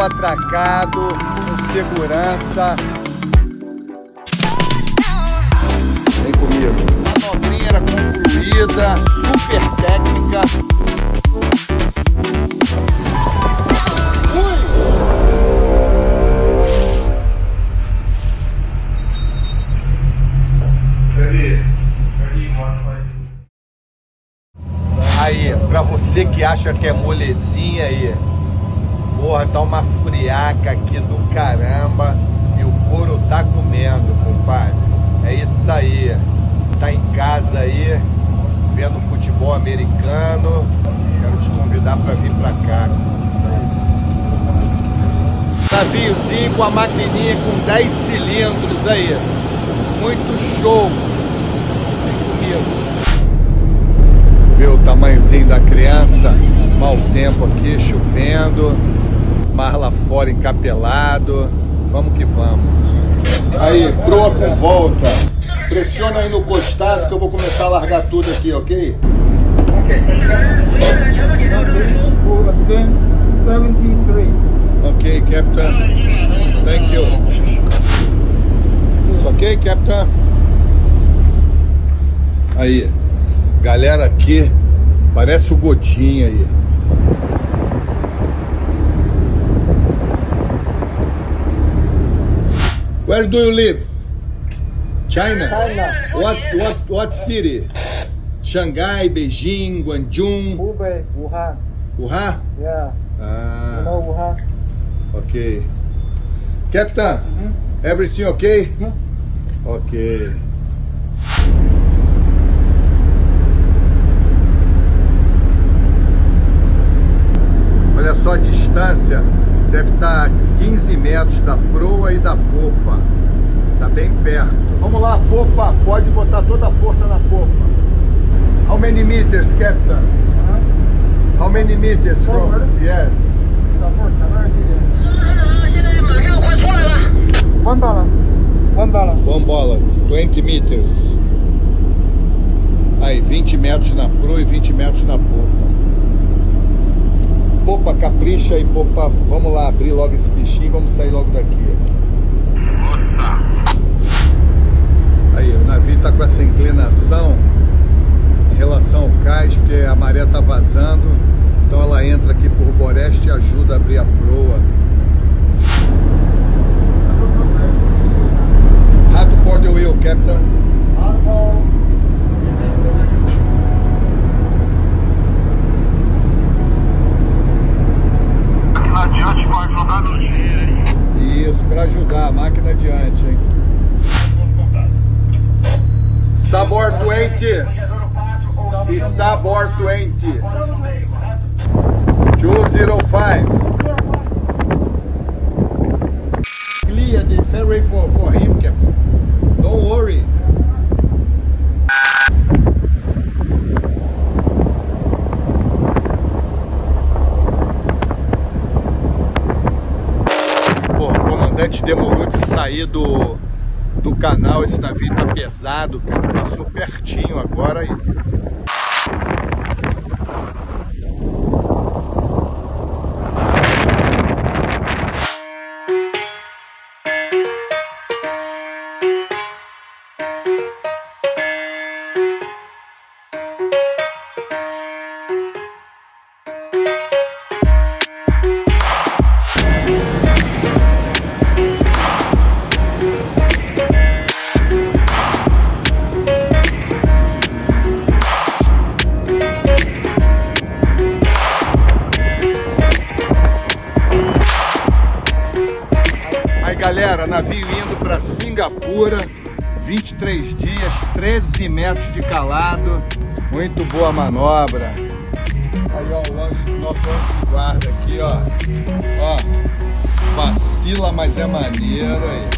atracado, com segurança. Vem comigo. A manobrinha era concluída, super técnica. Aí, pra você que acha que é molezinha aí, porra, tá uma friaca aqui do caramba e o couro tá comendo, compadre. É isso aí. Tá em casa aí, vendo futebol americano. Quero te convidar pra vir pra cá. Naviozinho com a maquininha com 10 cilindros aí. Muito show. Vem ver o tamanhozinho da criança, mau tempo aqui, chovendo, mar lá fora encapelado. Vamos que vamos. Aí, proa com volta. Pressiona aí no costado que eu vou começar a largar tudo aqui, ok? Ok, Captain. Thank you. Ok, Captain? Aí. Galera aqui, parece o Gotinha aí. Where do you live? China? China. What what what city? Shanghai, Beijing, Guangzhou, Hubei, Wuhan. Wuhan? Yeah. Ah, You know Wuhan? ok. Captain, everything okay? Ok. Olha só a distância, deve estar 15 metros da proa e da popa. Está bem perto. Vamos lá, popa, pode botar toda a força na popa. How many meters, Captain? How many meters from? Forward. Yes. One dollar. One dollar. One bola, 20 meters. Aí, 20 metros na proa e 20 metros na popa. Popa, capricha e popa. Vamos lá, abrir logo esse bichinho e vamos sair logo daqui. Aí, o navio tá com essa inclinação em relação ao cais, porque a maré tá vazando. Então ela entra aqui por boreste e ajuda a abrir a proa. How to board the wheel, Captain? Adiante pode jogar no Isso, para ajudar a máquina adiante, hein? Starboard 20. Starboard 20. 205. Clear the ferry for, for him, demorou de sair do, do canal. Esse navio tá pesado, cara. Passou pertinho agora e. Aí galera, navio indo para Singapura, 23 dias, 13 metros de calado, muito boa manobra. Aí ó, o nosso anjo de guarda aqui, ó. Ó, vacila, mas é maneiro aí.